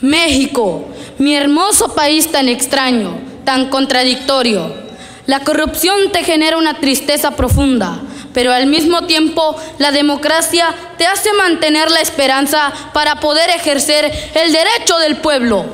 México, mi hermoso país tan extraño, tan contradictorio. La corrupción te genera una tristeza profunda, pero al mismo tiempo la democracia te hace mantener la esperanza para poder ejercer el derecho del pueblo.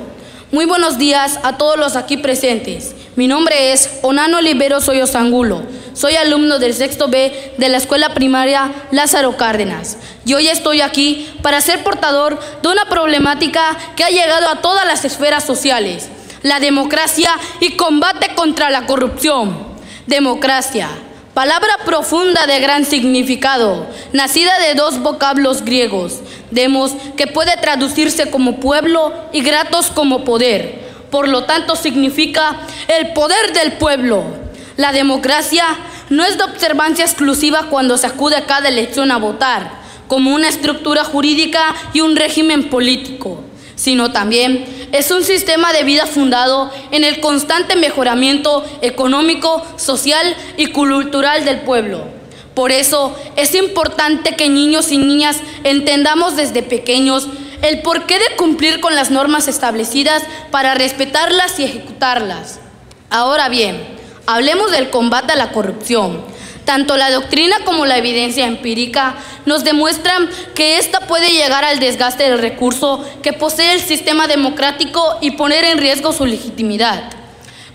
Muy buenos días a todos los aquí presentes. Mi nombre es Onano Libero Soyo Angulo. Soy alumno del sexto B de la escuela primaria Lázaro Cárdenas. Y hoy estoy aquí para ser portador de una problemática que ha llegado a todas las esferas sociales, la democracia y combate contra la corrupción. Democracia, palabra profunda de gran significado, nacida de dos vocablos griegos, demos que puede traducirse como pueblo y gratos como poder. Por lo tanto significa el poder del pueblo. La democracia no es de observancia exclusiva cuando se acude a cada elección a votar, como una estructura jurídica y un régimen político, sino también es un sistema de vida fundado en el constante mejoramiento económico, social y cultural del pueblo. Por eso es importante que niños y niñas entendamos desde pequeños el porqué de cumplir con las normas establecidas para respetarlas y ejecutarlas. Ahora bien, Hablemos del combate a la corrupción. Tanto la doctrina como la evidencia empírica nos demuestran que ésta puede llegar al desgaste del recurso que posee el sistema democrático y poner en riesgo su legitimidad.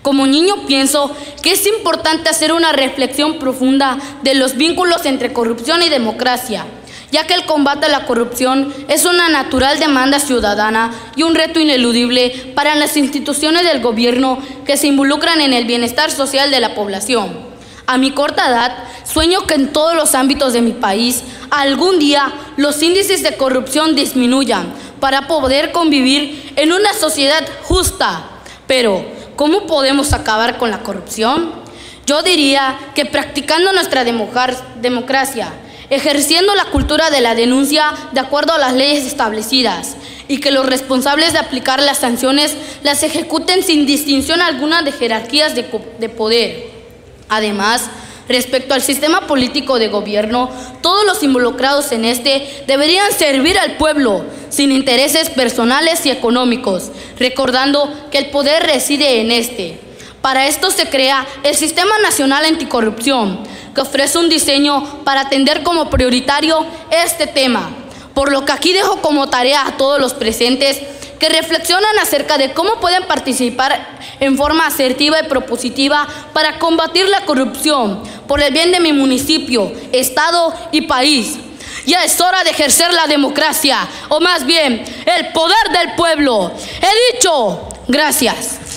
Como niño pienso que es importante hacer una reflexión profunda de los vínculos entre corrupción y democracia ya que el combate a la corrupción es una natural demanda ciudadana y un reto ineludible para las instituciones del gobierno que se involucran en el bienestar social de la población. A mi corta edad, sueño que en todos los ámbitos de mi país algún día los índices de corrupción disminuyan para poder convivir en una sociedad justa. Pero, ¿cómo podemos acabar con la corrupción? Yo diría que practicando nuestra democracia, ejerciendo la cultura de la denuncia de acuerdo a las leyes establecidas y que los responsables de aplicar las sanciones las ejecuten sin distinción alguna de jerarquías de, poder. Además, respecto al sistema político de gobierno, todos los involucrados en este deberían servir al pueblo sin intereses personales y económicos, recordando que el poder reside en este. Para esto se crea el Sistema Nacional Anticorrupción, que ofrece un diseño para atender como prioritario este tema. Por lo que aquí dejo como tarea a todos los presentes que reflexionan acerca de cómo pueden participar en forma asertiva y propositiva para combatir la corrupción por el bien de mi municipio, estado y país. Ya es hora de ejercer la democracia, o más bien, el poder del pueblo. He dicho, gracias.